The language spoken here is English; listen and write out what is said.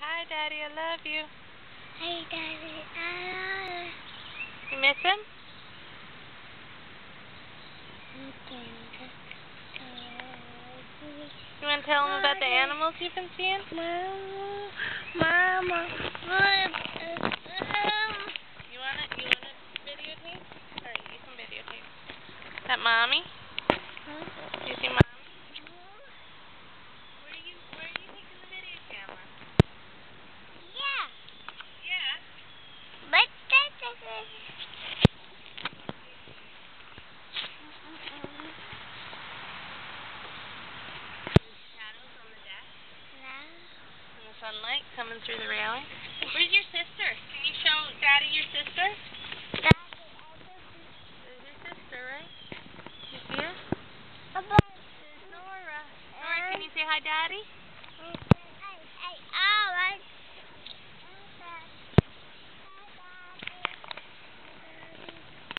hi, Daddy. I love you. Hey, Daddy. I love you. You miss him? You want to tell him about the animals you've been seeing? Mama. Mama. You want it? You want to videotape? Alright, you can videotape. Is that mommy? Sunlight coming through the railing. Where's your sister? Can you show Daddy your sister? There's your sister, right? You see her? There's Nora. Nora, can you say hi, Daddy?